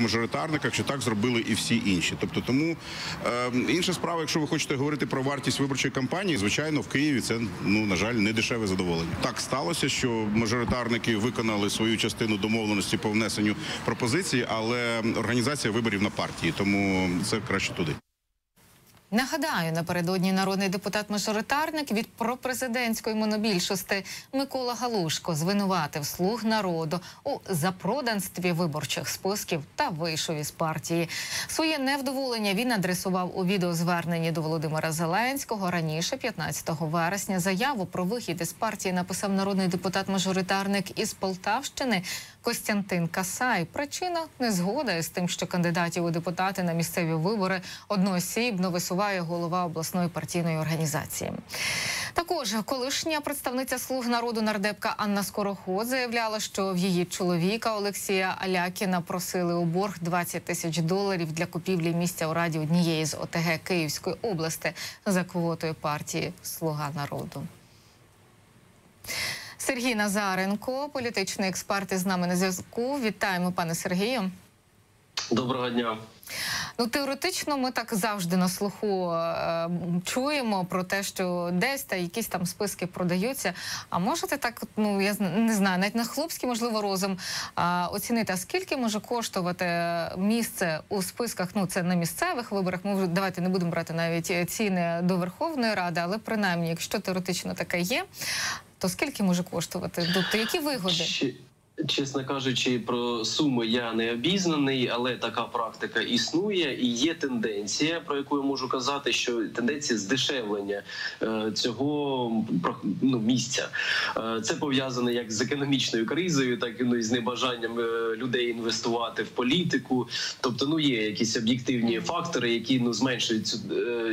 мажоритарниках, що так зробили і всі інші. Тобто, тому е, інша справа, якщо ви хочете говорити про вартість виборчої кампанії, звичайно, в Києві це ну на жаль не дешеве задоволення. Так сталося, що мажоритарники виконали свою частину домовленості по внесенню пропозицій, але організація виборів на партії, тому це краще туди. Нагадаю, напередодні народний депутат-мажоритарник від пропрезидентської монобільшості Микола Галушко звинуватив слуг народу у запроданстві виборчих списків та вийшов із партії. Своє невдоволення він адресував у відеозверненні до Володимира Зеленського. Раніше, 15 вересня, заяву про вихід із партії написав народний депутат-мажоритарник із Полтавщини Костянтин Касай. Причина незгода із тим, що кандидатів у депутати на місцеві вибори одноосібно висуває голова обласної партійної організації. Також колишня представниця слуг народу нардепка Анна Скороход заявляла, що в її чоловіка Олексія Алякіна просили у борг 20 тисяч доларів для купівлі місця у раді однієї з ОТГ Київської області за квотою партії Слуга народу. Сергій Назаренко, політичний експерт, із нами на зв'язку. Вітаємо, пане Сергію. Доброго дня. Ну, теоретично, ми так завжди на слуху е, чуємо про те, що десь та якісь там списки продаються. А можете так, ну я не знаю, навіть на хлопський, можливо, розум а, оцінити, а скільки може коштувати місце у списках? Ну, це на місцевих виборах. Ми вже давайте не будемо брати навіть е, ціни до Верховної Ради, але принаймні, якщо теоретично таке є, то скільки може коштувати? Тобто, які вигоди? Чесно кажучи, про суми я не обізнаний, але така практика існує і є тенденція, про яку я можу казати, що тенденція здешевлення е, цього ну, місця. Е, це пов'язане як з економічною кризою, так і ну, і з небажанням е, людей інвестувати в політику. Тобто, ну є якісь об'єктивні фактори, які ну зменшують цю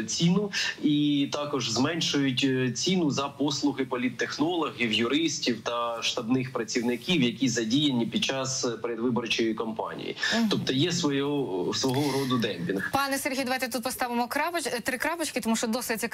ціну, і також зменшують ціну за послуги політтехнологів, юристів та штабних працівників, які задіяні під час е, передвиборчої кампанії. Тобто є свого, свого роду демпінг. Пане Сергій, давайте тут поставимо крапоч... три крапочки, тому що досить цікаво.